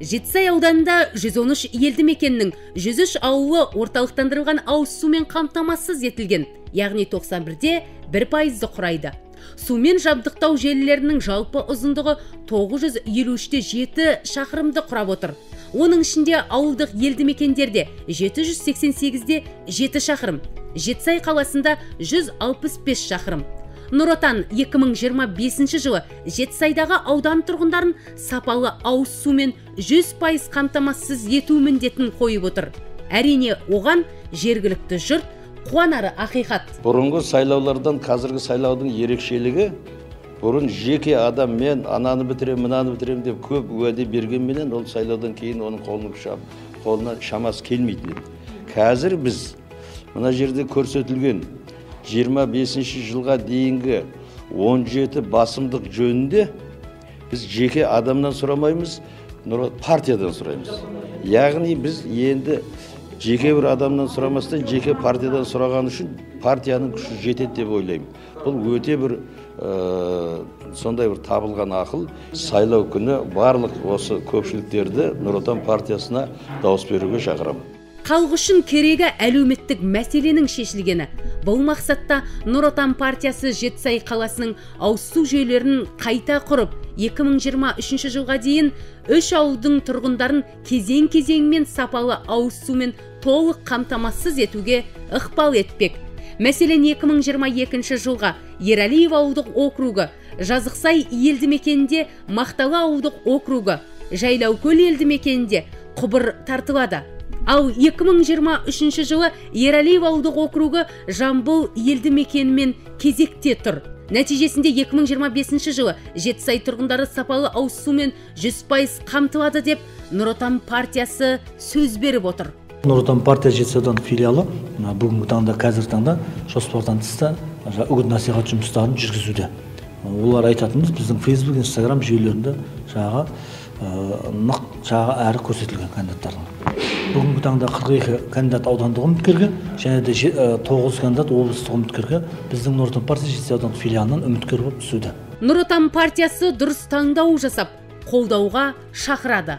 жетісай ауданында 113 елді мекеннің 103 ауылы орталықтандырылған ауыз сумен қамтамасыз етілген. Яғни 91-де бір пайызды құрайды. Сумен жабдықтау желілерінің жалпы ұзындығы 953-те 7 шақырымды құрап отыр. Оның ішінде ауылдық елді мекендерде 788-де 7 шақырым жетісай қаласында 165 шақырым. Нұр отан 2025 жылы жетісайдағы аудан тұрғындарын сапалы ауыз сумен 100% қамтамасыз ету міндетін қойып отыр. Әрине оған жергілікті жұрт қуанары ақиқат. Бұрынғы сайлаулардан қазіргі сайлаудың ерекшелігі бұрын жеке адам мен ананы бітіремін мынаны бітіремін деп көп уәде бергенменен ол сайлаудан кейін оның қолына қолына шамасы келмейтін еді. Қазір біз мына жерде көрсетілген 25 жылға дейінгі 17 басымдық жөнінде біз жеке адамнан сұрамаймыз партиядан сұраймыз яғни біз енді жеке бір адамнан сұрамастан жеке партиядан сұраған үшін партияның күші жетеді деп ойлаймын. Бұл өте бір сондай бір табылған ақыл. Сайлау күні барлық осы көпшіліктерді нұр отан партиясына дауыс беруге шақырамын. Халық үшін керегі әлеуметтік мәселенің шешілгені бұл мақсатта нұр отан партиясы жетісай қаласының ауызсу жүйелерін қайта құрып 2023 жылға дейін үш ауылдың тұрғындарын кезең кезеңмен сапалы ауыз сумен толық қамтамасыз етуге ықпал етпек. Мәселен 2022 жылға ералиев ауылдық округі жазықсай елді мекенінде мақталы ауылдық округі жайлаукөл елді мекенінде құбыр тартылады. Ал 2023 жылы ералиев ауылдық округі жамбыл елді мекенімен кезекте тұр. Нәтижесінде 2025 жылы жетісай тұрғындары сапалы ауыз сумен 100% қамтылады деп нұр отан партиясы сөз беріп отыр. Нұр отан партия жетісай аудандық филиалы бүгінгі таңда қазіргі таңда жоспардан тыс үгіт насихат жұмыстарын жүргізуде. Олар айтатынымыз біздің фейсбук инстаграм жүйелерінде жаңағы нық жағы әрі көрсетілген кандидаттардың бүгінгі таңда қырық екі кандидат аудандық үміткерге және де тоғыз кандидат облыстық үміткерге біздің нұр отан партиясы жетісай аудандық филиалынан үміткер болып түсуде нұр отан партиясы дұрыс таңдау жасап қолдауға шақырады.